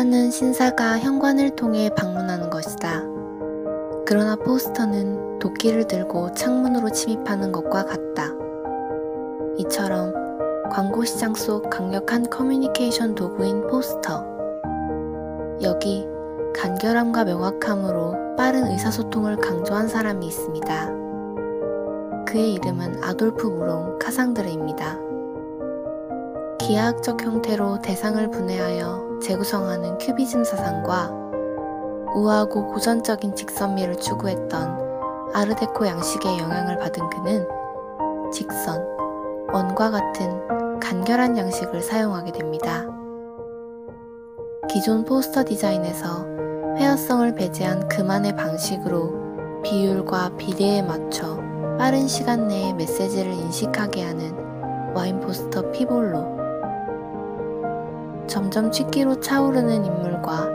수많은 신사가 현관을 통해 방문하는 것이다. 그러나 포스터는 도끼를 들고 창문으로 침입하는 것과 같다. 이처럼 광고 시장 속 강력한 커뮤니케이션 도구인 포스터. 여기 간결함과 명확함으로 빠른 의사소통을 강조한 사람이 있습니다. 그의 이름은 아돌프 무롱 카상드레입니다. 기하학적 형태로 대상을 분해하여 재구성하는 큐비즘 사상과 우아하고 고전적인 직선미를 추구했던 아르데코 양식의 영향을 받은 그는 직선, 원과 같은 간결한 양식을 사용하게 됩니다. 기존 포스터 디자인에서 회화성을 배제한 그만의 방식으로 비율과 비례에 맞춰 빠른 시간 내에 메시지를 인식하게 하는 와인 포스터 피볼로 점점 취기로 차오르는 인물과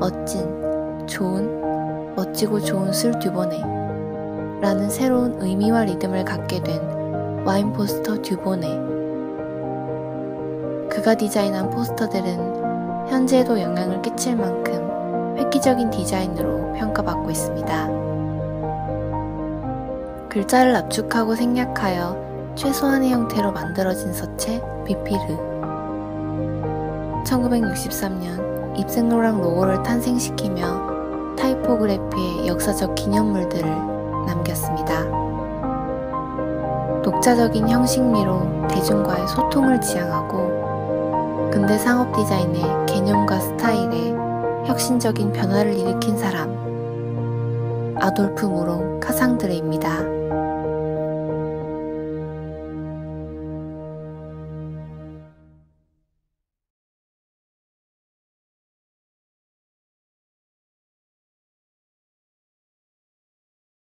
멋진, 좋은, 멋지고 좋은 술 듀보네 라는 새로운 의미와 리듬을 갖게 된 와인 포스터 듀보네 그가 디자인한 포스터들은 현재에도 영향을 끼칠 만큼 획기적인 디자인으로 평가받고 있습니다. 글자를 압축하고 생략하여 최소한의 형태로 만들어진 서체 비피르 1963년 입생로랑 로고를 탄생시키며 타이포그래피의 역사적 기념물들을 남겼습니다. 독자적인 형식미로 대중과의 소통을 지향하고 근대 상업 디자인의 개념과 스타일에 혁신적인 변화를 일으킨 사람 아돌프 무롱 카상드레입니다.